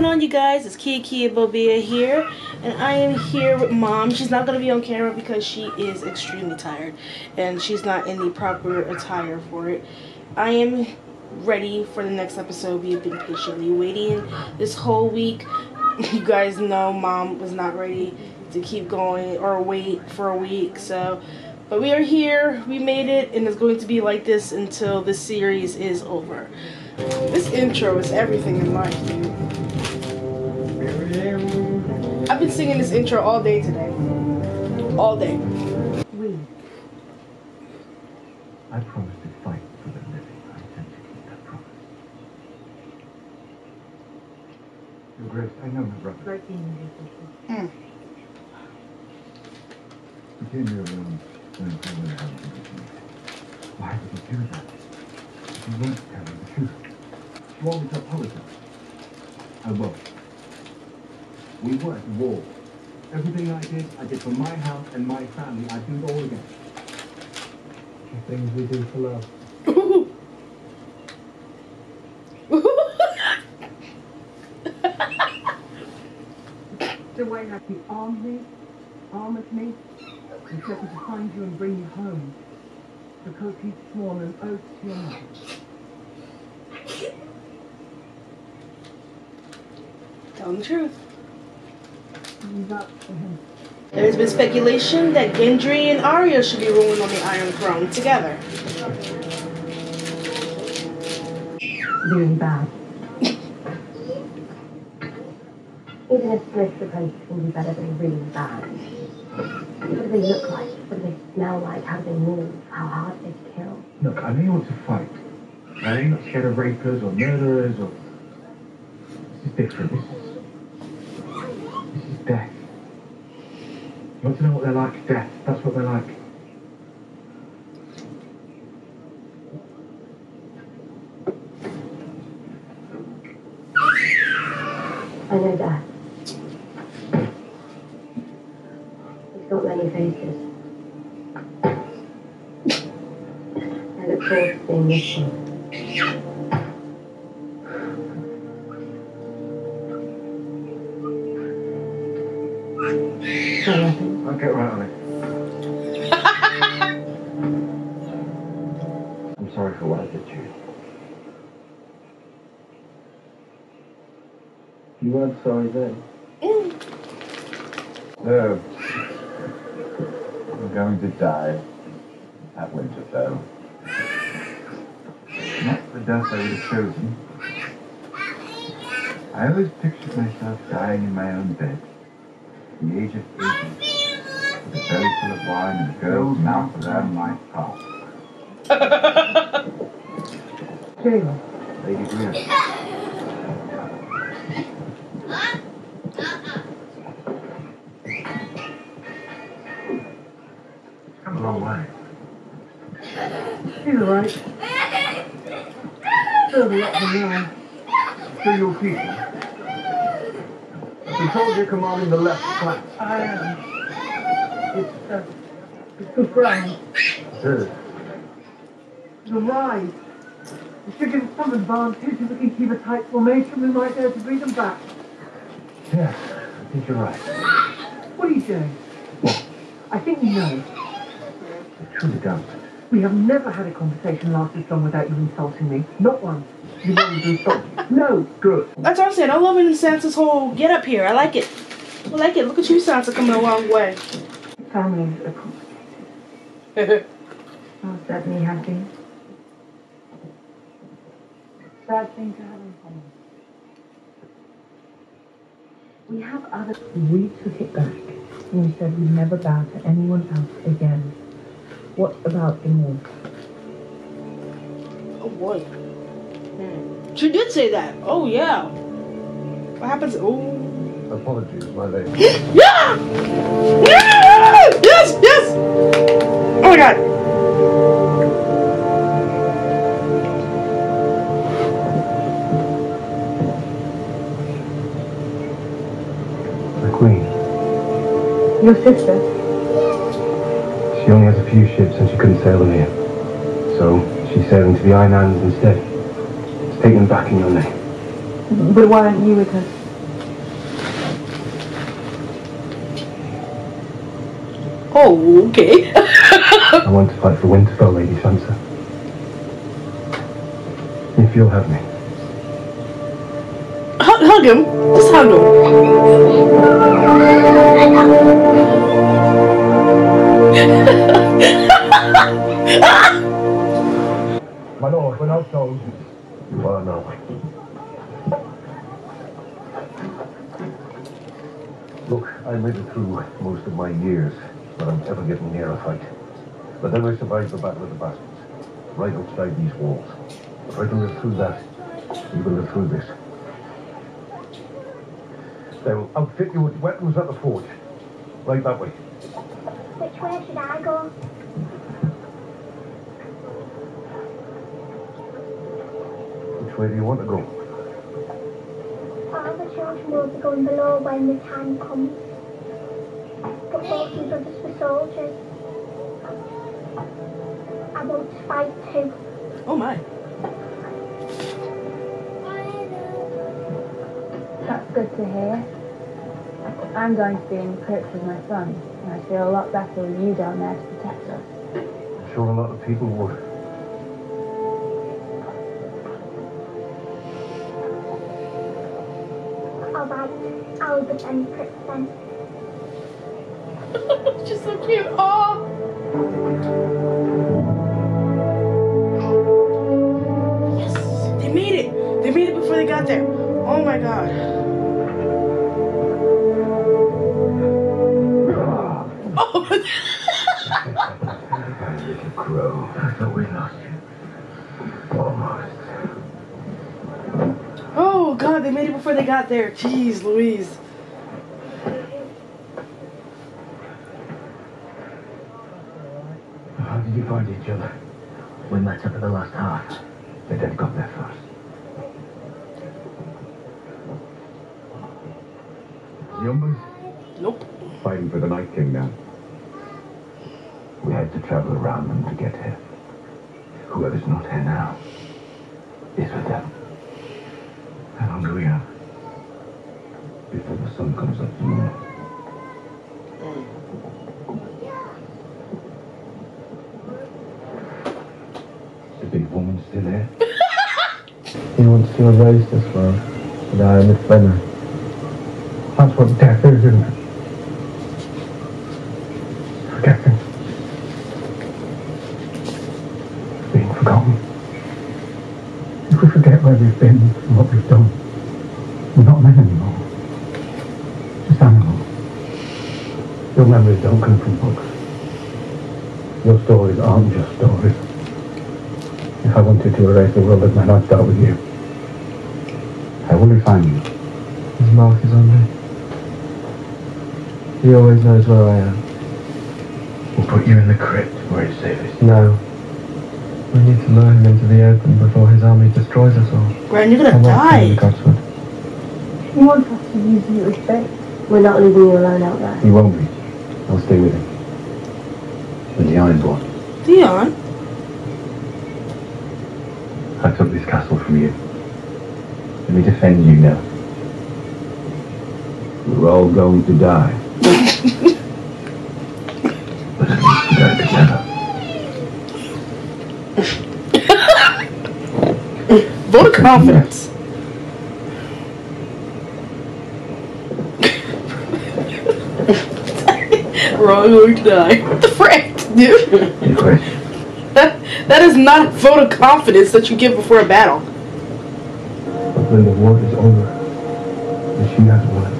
going on you guys? It's Kia Bobia here and I am here with mom. She's not going to be on camera because she is extremely tired and she's not in the proper attire for it. I am ready for the next episode we have been patiently waiting this whole week you guys know mom was not ready to keep going or wait for a week so but we are here we made it and it's going to be like this until the series is over this intro is everything in life dude I've been singing this intro all day today. All day. We. I promise to fight for the living. I intend to keep that promise. Your Grace, I know my brother. Mm. He came here alone when I told him how to do it. Why would he do that? If he weren't telling the truth. You want me to apologize? I won't. We were at war. Everything I did, I did for my house and my family. I do it all again. The things we do for love. Why have you armed me, armored me, and said to find you and bring you home? Because he's sworn an oath to your mother. Tell the truth. Leave that for him. There's been speculation that Gendry and Arya should be ruling on the Iron Throne together. Really bad. Even if Smith to be better than really bad. What do they look like? What do they smell like? How do they move? How hard they kill? Look, I know you want to fight. I you're not scared of rapers or murderers or. This is different. This is. This is death. You want to know what they're like? Death. That's what they're like. You weren't sorry then. No. I'm going to die at Winterfell. Not the death I would have chosen. I always pictured myself dying in my own bed. At the age of 80. With a belly full of wine and a girl's mouth around my heart. Jailer, Lady Grier. Alright. Further up. To your people. The soldier commanding the left flank. I am. It's, uh, it's good ground. Good. The ride. It should give us some advantage if we can keep a tight formation. We might be able to bring them back. Yes, I think you're right. What are you doing? I think you know. I truly don't. We have never had a conversation last this long without you insulting me. Not once. You want to insult me? No. Good. That's what I'm saying. I'm loving Sansa's whole get up here. I like it. I like it. Look at you, Sansa, coming a long way. Families are complicated. Most certainly have been. Sad thing to have in common. We have other. We took it back and we said we'd never bow to anyone else again. What about England? Oh boy. Hmm. She did say that. Oh yeah. What happens? Oh. Apologies, my lady. yeah! yeah! Yes! Yes! Oh my god! The Queen. Your sister? She only has a few ships and she couldn't sail them here. So she's sailing to the Islands instead. It's taken back in your name. But why aren't you with her? Oh, okay. I want to fight for Winterfell, Lady Sansa. If you'll have me. hug, hug him. Just hug him. My lord, when I told you are now. Look, I made it through most of my years without ever getting near a fight. But then I survived the Battle of the Bastards, right outside these walls. If I can live through that, you can live through this. They will outfit you with weapons at the forge. Right that way. Which way should I go? Which way do you want to go? All the children will be going below when the time comes. But horses are just for soldiers. I want to fight too. Oh my. That's good to hear. I'm going to be in the crypt with my son, and I feel a lot better with you down there to protect us. I'm sure a lot of people would. Alright, I'll defend Crypt then. She's so cute. Oh. Yes, they made it. They made it before they got there. Oh my god. Oh. Little crow. I thought we lost you. Almost. oh god, they made it before they got there. Jeez, Louise. How did you find each other? We met up at the Last Hearth. They then got there first. The Nope. Fighting for the Night King now. We had to travel around them to get here. Whoever's not here now is with them. How long do we have? Before the sun comes up tomorrow. The big woman still there? He wants to erase this world, but I am its banner. That's what death is, isn't it? Forgetting. Being forgotten. If we and what we've done, we're not men anymore. Just animals. Your memories don't come from books. Your stories aren't just stories. If I wanted to erase the world of men, I'd start with you. I will he find you? His mark is on me. He always knows where I am. We'll put you in the crypt where it's safest. No. We need to lure him into the open before his army destroys us all. Brian, you're gonna won't kill the die. Godswood. He wants us to use you as. We're not leaving you alone out there. He won't be. I'll stay with him. With the Ironborn. Theon. I took this castle from you. Let me defend you now. We're all going to die. but at least we die together. Vote of confidence. We're all going to die. What the frick, dude? Any questions? that is not a vote of confidence that you give before a battle. When the war is over, and she has won,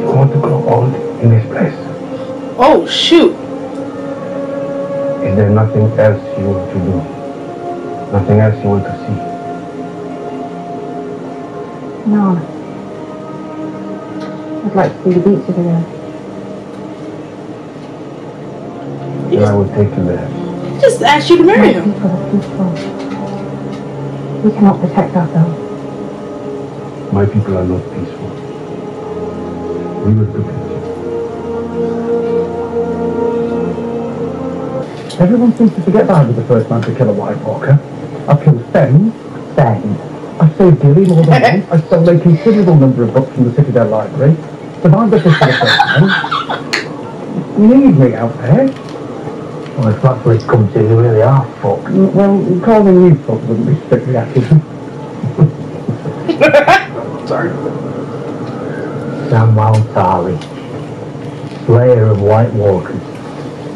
you want to grow old in this place. Oh, shoot. Is there nothing else you want to do? Nothing else you want to see? No. I'd like to see the beaches again. Then I will take you there. Just ask you to marry My him. people are peaceful. We cannot protect ourselves. My people are not peaceful. We were good. Everyone seems to forget that I was the first man to kill a White Walker. I've killed Fens, Fens. I saved Gilly more than once. I stole a considerable number of books from the Citadel Library. Survived the fish for the first time. You need me out there. Well, if that's what it's come to, you really are fucked. Mm, well, calling you fuck wouldn't be strictly accurate. Sorry. Sam Tarly, slayer of White Walkers,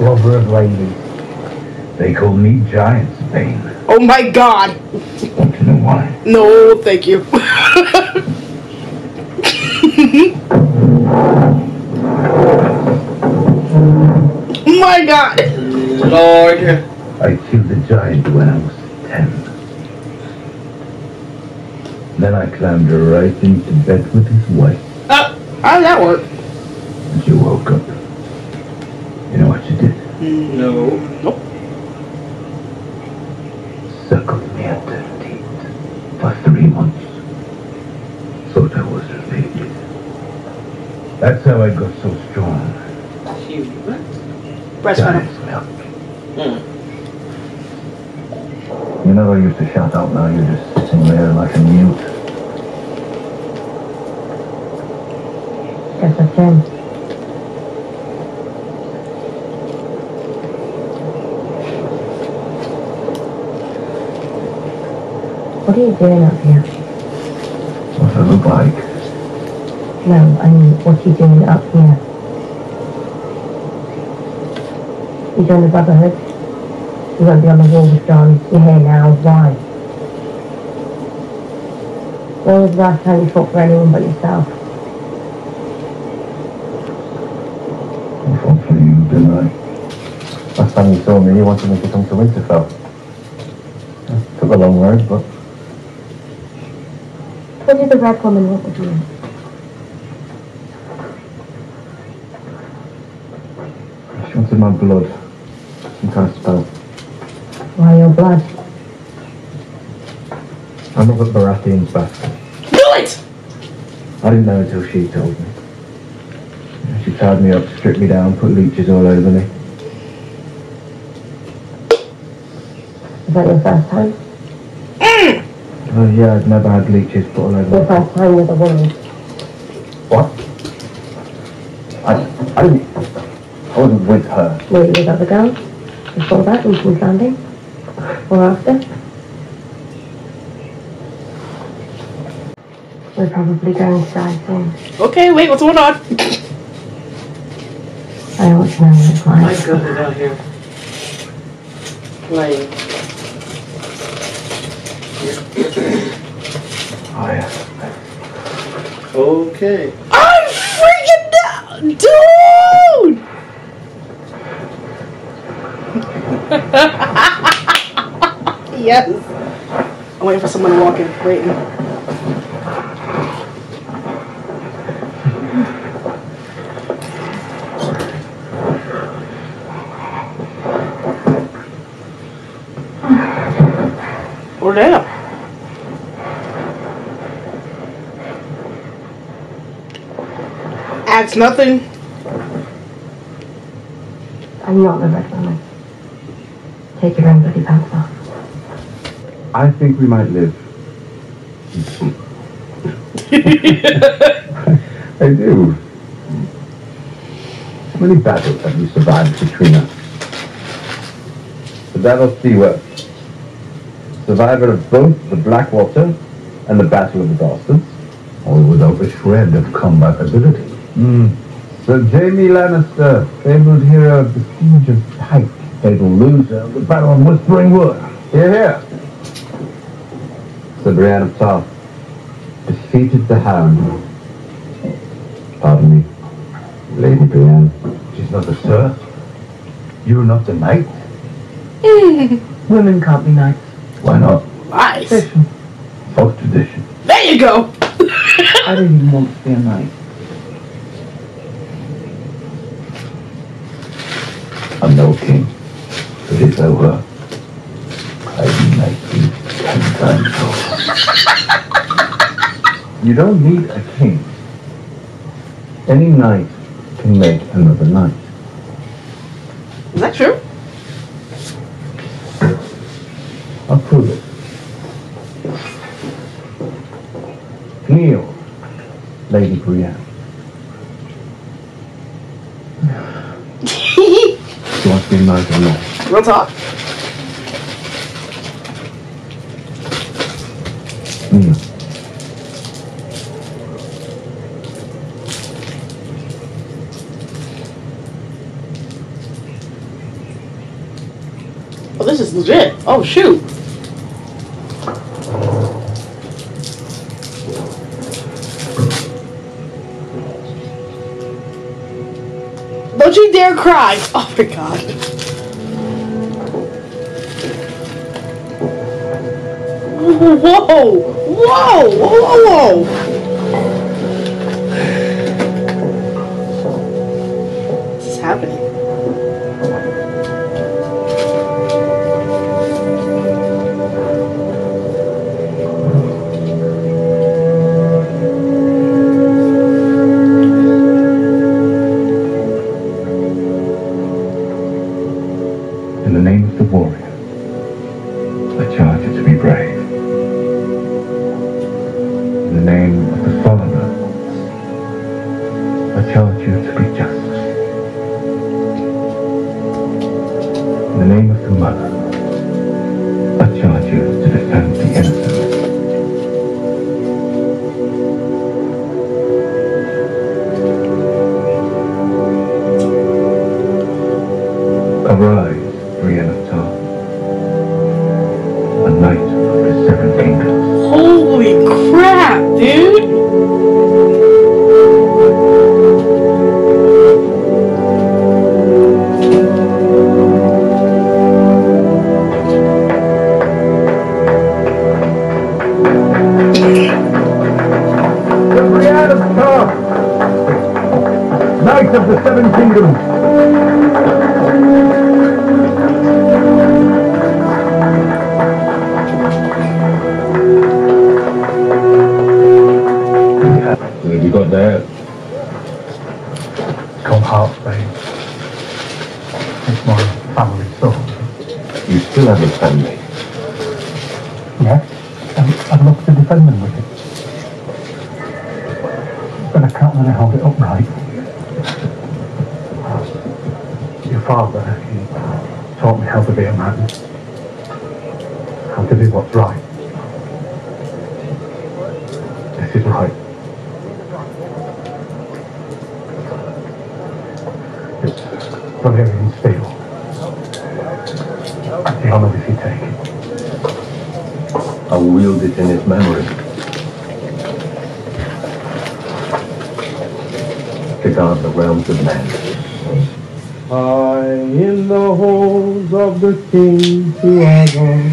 lover of ladies. They call me Giant Spain. Oh my god. Want to know why? No, thank you. my god. Lord. I killed the giant when I was ten. Then I climbed right into bed with his wife, Uh, how did that work? and she woke up. You know what she did? No. Nope. Suckled me up to her for three months. Thought I was her baby. That's how I got so strong. Breastfed him. Giant's milk. Mm. You never used to shout out now, you're just sitting there like a mute. Guess I can. What are you doing up here? What I look like. No, I mean, what are you doing up here? You joined the Brotherhood? You won't be on the wall with Jon. You're here now. Why? When was the last time you fought for anyone but yourself? I fought for you, didn't I? Last time you saw me, you wanted me to come to Winterfell. Took a long road, but What did the Red Woman want with you? she wanted my blood. Some kind of spell. Why your blood? I'm up at Baratheon's back. Do it! I didn't know until she told me. She tied me up, stripped me down, put leeches all over me. Is that your first time? Mm. Oh yeah, I'd never had leeches put all over Your me. first time with a woman? What? I, I didn't, I wasn't with her. Were you with other girls? Before that, in King's Landing? Or after? We're probably going to die soon. Okay, wait, what's going on? I don't want to know what it's My like. gut is out here. Playing. Oh, yeah. Okay. I'm freaking down! Dude! yes. I'm waiting for someone to walk in. Waiting. Or damn. Adds nothing. I'm not the red woman. Take your own bloody pants off. I think we might live. I do. How many battles have you survived, Katrina? The Battle of Seaworth. Survivor of both the Blackwater and the Battle of the Bastards. All without a shred of combat ability. Hmm. Sir Jaime Lannister, fabled hero of the Siege of Pike, fatal loser of the Battle of Whispering Wood. Here, here. Sir Brienne of Tarth defeated the Hound. Pardon me, Lady Brienne. She's not a sir. You're not a knight. Women can't be knights. Why not? Nice. Tradition. Folk tradition. There you go. I don't even want to be a knight. I'm no king. But if I were, I'd knight you ten times over. you don't need a king. Any night can make another night. Is that true? I'll prove it. Kneel, Lady Brienne. Do you want to be night or not? Real talk. Kneel. Oh, this is legit. Oh, shoot. Don't you dare cry. Oh my god. Whoa! Whoa! Whoa! Whoa! What's happening? Of the Seven Kingdoms. This is right. It's Valyrian steel. The honour if you take it. I'll wield it in his memory. To guard the realms of men. High in the halls of the king who are gone,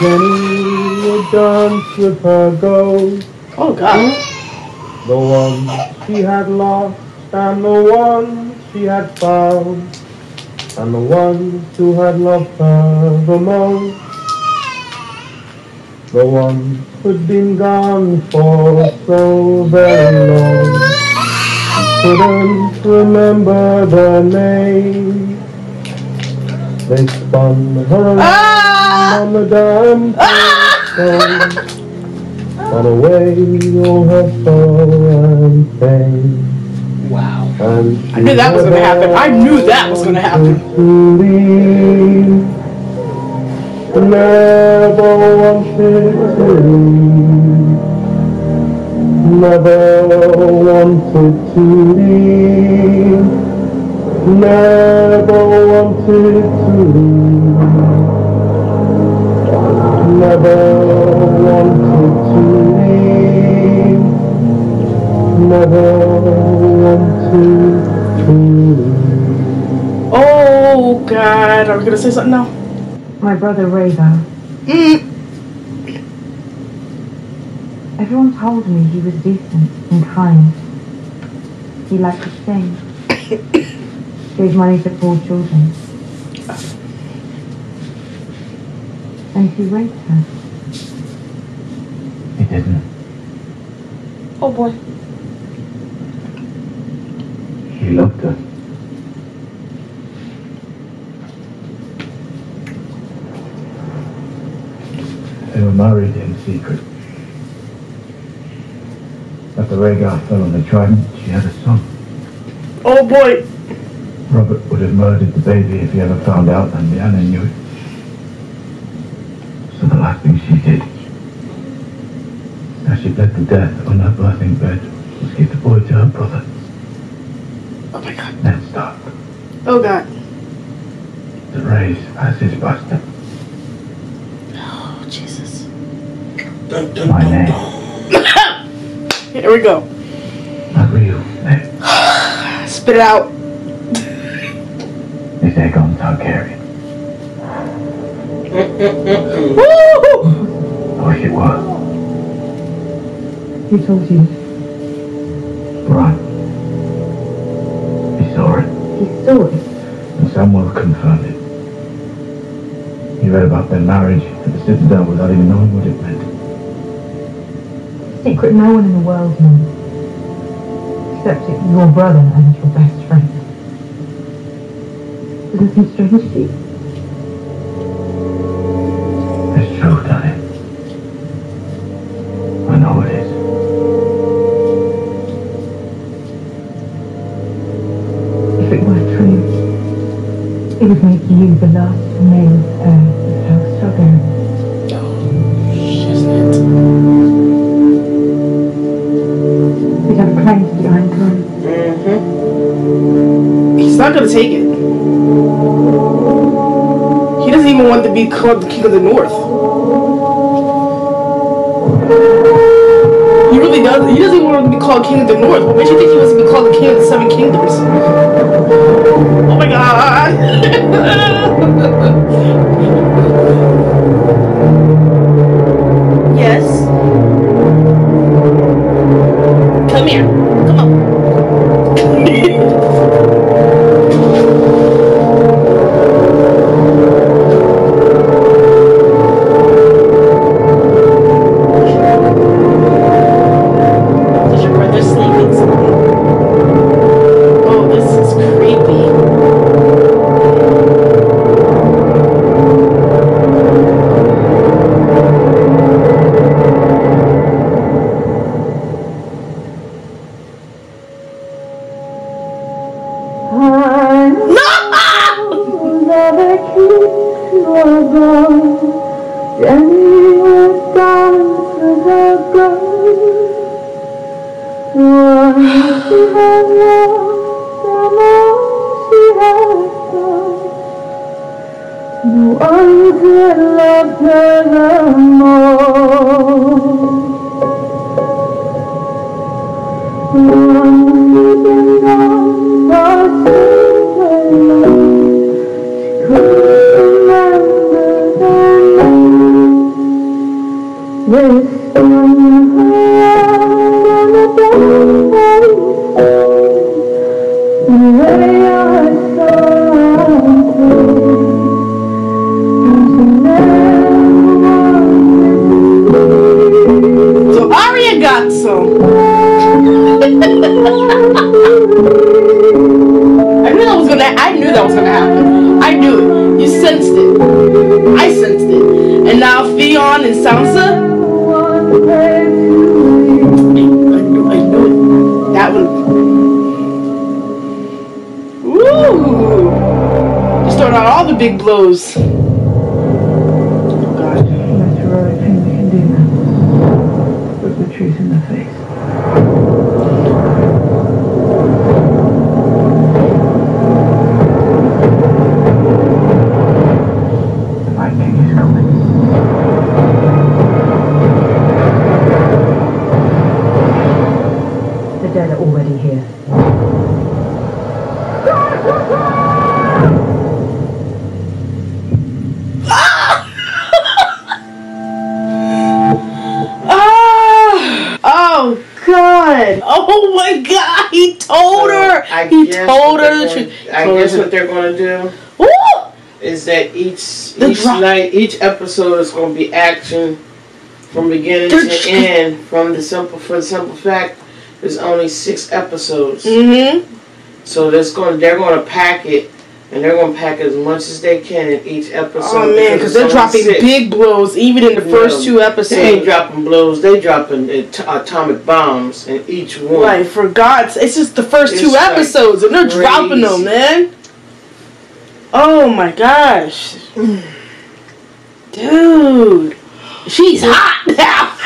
Jenny would dance with her ghost, Oh god. the one she had lost and the one she had found, and the one who had loved her the most. The one who'd been gone for so very long couldn't remember the name. They spun her Ah! on the damn stone, on a way all her sorrow and pain. Wow. And I knew that was gonna happen. I knew that was gonna happen. To never wanted to leave, never wanted to leave, never wanted to leave, never wanted to leave, never wanted to leave. Oh god. Are we gonna say something now? My brother Rhaegar. Mm. Everyone told me he was decent and kind. He liked to sing. Gave money to poor children. And he raped her. He didn't. Oh boy. he loved her. They were married in secret. After Rhaegar fell on the trident, she had a son. Oh boy. Robert would have murdered the baby if he ever found out, and Lyanna knew it. So the she did, as she bled to death on her birthing bed, was give the boy to her brother, Oh my god. Ned Stark, Oh god. to raise as his bastard. Oh Jesus. Dun, dun, My dun, name, dun. Here we go. my real name, Spit it out. is Aegon Targaryen. Wish it was. Who told you? Bran. He saw it, He saw it. and Samwell confirmed it. He read about their marriage at the Citadel without even knowing what it meant. Secret no one in the world knows. Except your brother and your best friend. Does it seem strange to you? You the last male heir of House Targaryen. Shiznit. We'd have a claim to the Iron Throne. Mm-hmm. He's not gonna take it. He doesn't even want to be called the King of the North. He does. He doesn't want to be called King of the North. What makes you think he wants to be called the King of the Seven Kingdoms? Oh my god! One weekend on for he guess told her the truth. I guess what they're going to do Woo! is that each The each drop- night, each episode is going to be action from beginning They're- to end. From the simple for the simple fact, there's only six episodes, Mm-hmm. So that's going. They're going to pack it, and they're going to pack as much as they can in each episode. Oh man, because they're dropping only six. big blows even in the first Yeah. two They ain't dropping blows. They dropping at- atomic bombs in each one. Like for God's it's just the first It's two like episodes and they're dropping them, man. Oh my gosh. Dude. She's hot now.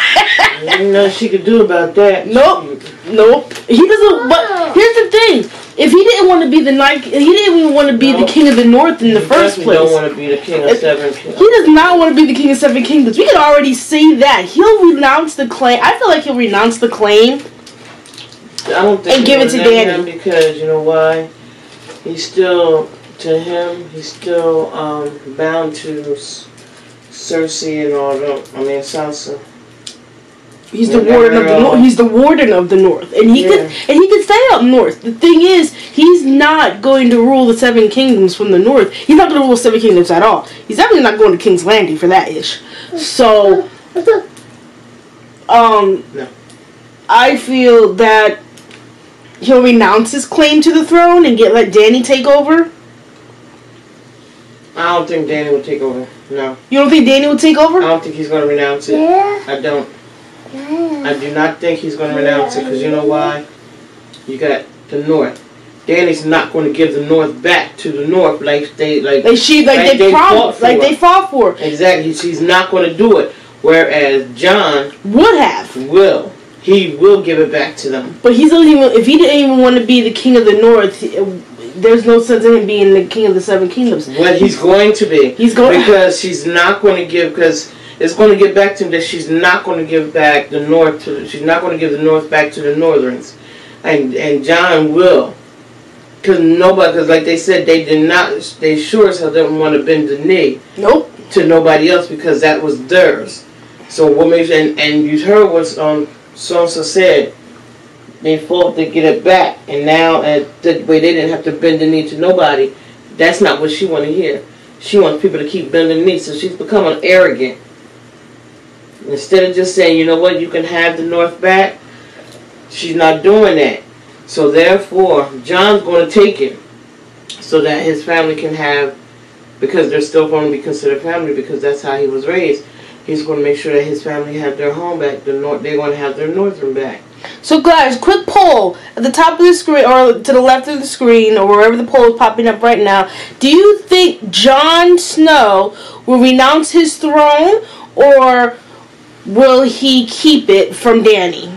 Ain't nothing she could do about that. Nope. Nope. He doesn't but here's the thing. If he didn't want to be the night he didn't even want to be the king of the north in the He first place. don't want to be the king of If- seven. He does not want to be the king of seven kingdoms. We can already see that. He'll renounce the claim. I feel like he'll renounce the claim. I don't think And give it to Dany. because you know why? He's still to him. He's still um, bound to Cersei and all them. I mean Sansa. He's the Yeah, warden of the north. He's the warden of the north, and he could Yeah. and he could stay up north. The thing is, he's not going to rule the seven kingdoms from the north. He's not going to rule seven kingdoms at all. He's definitely not going to King's Landing for that ish. So, um, No. I feel that he'll renounce his claim to the throne and get let Dany take over. I don't think Dany will take over. No, You don't think Dany will take over? I don't think he's going to renounce it. Yeah. I don't. Yeah. I do not think he's going to renounce it because you know why? You got the North. Dany's not going to give the North back to the North like they like. Like she, like, Like they, they promised, like for. they fought for, Exactly. she's not going to do it. Whereas Jon would have. will. He will give it back to them. But he's not even if he didn't even want to be the king of the north. he- There's no sense in him being the king of the seven kingdoms. What he's going to be. He's going. Because she's not going to give. Because it's going to get back to him that she's not going to give back the North to. She's not going to give the North back to the Northerns, and and Jon will. Because nobody. Because like they said, they did not. They sure as hell didn't want to bend the knee Nope. to nobody else because that was theirs. So what makes and and you heard what um Sansa said. They fought to get it back, and now and that way they didn't have to bend the knee to nobody. That's not what she want to hear. She wants people to keep bending the knee, so she's becoming arrogant. Instead of just saying, you know what, you can have the North back, she's not doing that. So therefore, Jon's going to take it, so that his family can have, because they're still going to be considered family, because that's how he was raised. He's going to make sure that his family have their home back. The North, they're going to have their Northern back. So guys, quick poll at the top of the screen or to the left of the screen or wherever the poll is popping up right now. Do you think Jon Snow will renounce his throne or will he keep it from Dany?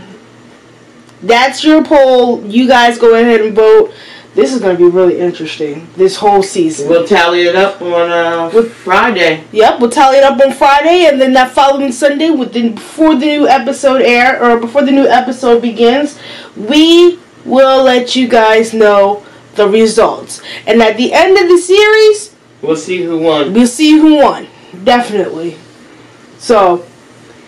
That's your poll. You guys go ahead and vote. This is going to be really interesting. This whole season. We'll tally it up on uh, Friday. Yep, we'll tally it up on Friday, and then that following Sunday, within before the new episode air or before the new episode begins, we will let you guys know the results. And at the end of the series, We'll see who won. we'll see who won. Definitely. So,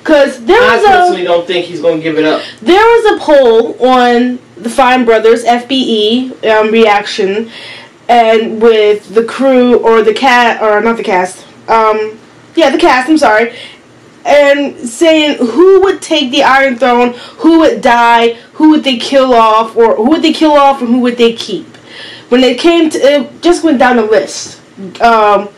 cause there I was a personally don't think he's going to give it up. there was a poll on the Fine Brothers FBE um, reaction, and with the crew or the cat or not the cast, um, yeah, the cast. I'm sorry, and saying who would take the Iron Throne, who would die, who would they kill off, or who would they kill off, and who would they keep. When they came to, it just went down the list. Um,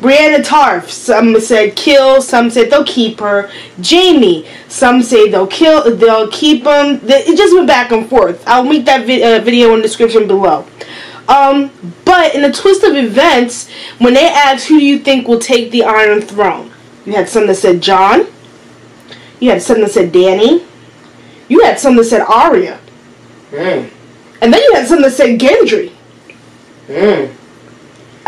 Brianna Tarf, some said kill, some said they'll keep her. Jaime, some say they'll kill, they'll keep him. It just went back and forth. I'll link that vi- uh, video in the description below. Um, but in a twist of events, when they asked who do you think will take the Iron Throne, you had some that said Jon. You had some that said Dany. You had some that said Arya. Mm. And then you had some that said Gendry. Mm.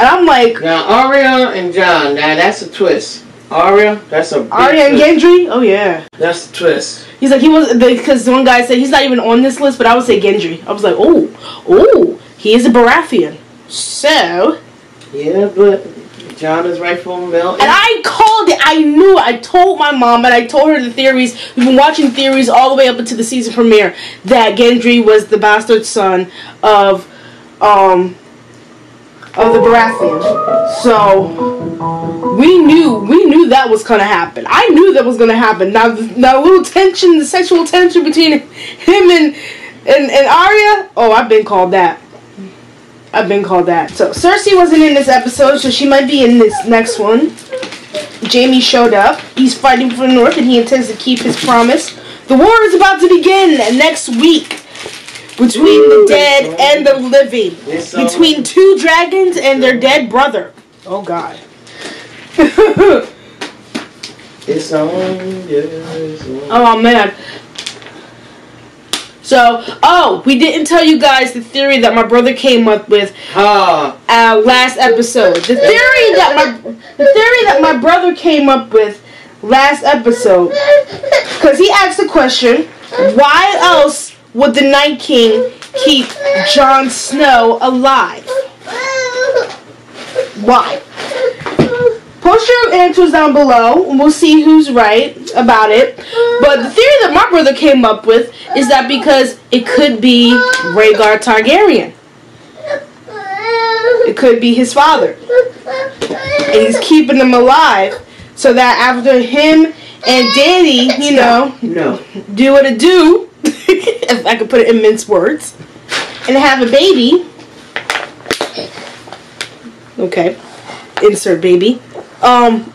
And I'm like, Now, Arya and Jon, now that's a twist. Arya, that's a big Arya and. Gendry? Oh yeah. That's a twist. He's like he was because one guy said he's not even on this list, but I would say Gendry. I was like, oh, oh, he is a Baratheon. So, Yeah, but Jon is rightful male. and I called it. I knew. I told my mom, and I told her the theories. We've been watching theories all the way up until the season premiere that Gendry was the bastard son of, um, of the Baratheon. So we knew we knew that was gonna happen. I knew that was gonna happen. Now, the- little tension, the sexual tension between him and and and Arya. Oh, I've been called that. I've been called that. So Cersei wasn't in this episode, so she might be in this next one. Jaime showed up. He's fighting for the North, and he intends to keep his promise. The war is about to begin next week between the dead and the living, It's on. between two dragons and their dead brother. Oh God. It's on. Yeah, it's on. Oh man. So, oh, we didn't tell you guys the theory that my brother came up with Ah, uh, last episode. The theory that my the theory that my brother came up with last episode, because he asked the question, why else would the Night King keep Jon Snow alive? Why? Post your answers down below, and we'll see who's right about it. But the theory that my brother came up with is that because it could be Rhaegar Targaryen. It could be his father. And he's keeping them alive so that after him and Dany, you know, no. do what it do, if I could put it in mince words, and have a baby. Okay. Insert baby. Um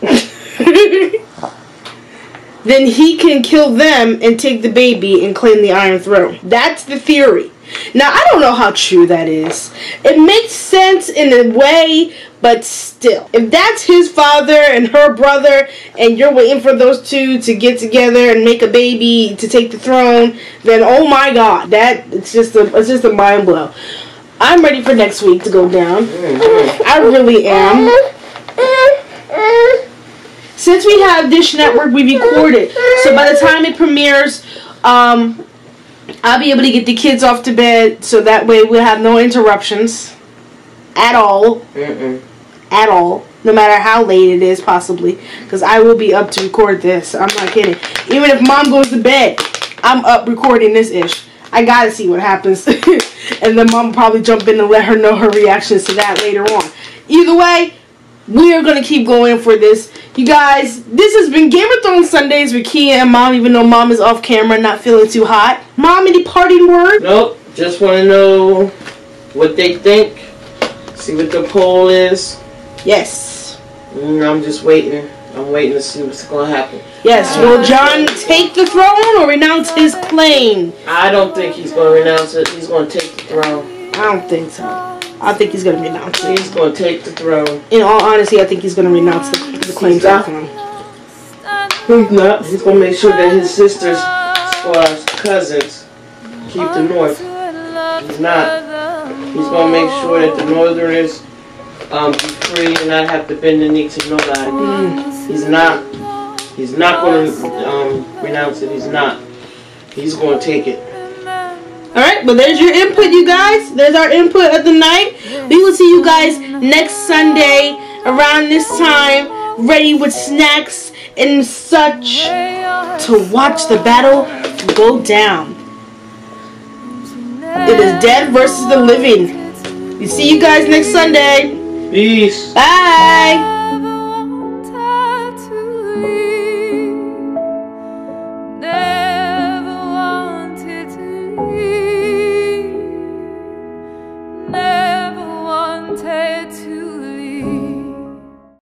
then he can kill them and take the baby and claim the Iron Throne. That's the theory. Now, I don't know how true that is. It makes sense in a way, but still. If that's his father and her brother, and you're waiting for those two to get together and make a baby to take the throne, then oh my god, that it's just a it's just a mind blow. I'm ready for next week to go down. I really am. Since we have Dish Network, we recorded. So by the time it premieres, um, I'll be able to get the kids off to bed so that way we'll have no interruptions at all. Mm-mm. At all. No matter how late it is, possibly. Because I will be up to record this. I'm not kidding. Even if mom goes to bed, I'm up recording this ish. I gotta see what happens. and then mom will probably jump in and let her know her reactions to that later on. Either way, we are gonna keep going for this. You guys, this has been Game of Thrones Sundays with Keya and Mom, even though Mom is off camera, not feeling too hot. Mom, any parting word? Nope. Just want to know what they think. See what the poll is. Yes. Mm, I'm just waiting. I'm waiting to see what's gonna happen. Yes. Will Jon take the throne or renounce his claim? I don't think he's gonna renounce it. He's gonna take the throne. I don't think so. I think he's gonna renounce it. He's gonna take the throne. In all honesty, I think he's gonna renounce the, the claim to the throne. He's not. He's gonna make sure that his sisters, or his cousins, keep the north. He's not. He's gonna make sure that the northerners um, be free and not have to bend the knee to nobody. He's not. He's not gonna um, renounce it. He's not. He's gonna take it. All right, well, there's your input, you guys. There's our input of the night. We will see you guys next Sunday around this time, ready with snacks and such to watch the battle go down. It is dead versus the living. We see you guys next Sunday. Peace. Bye.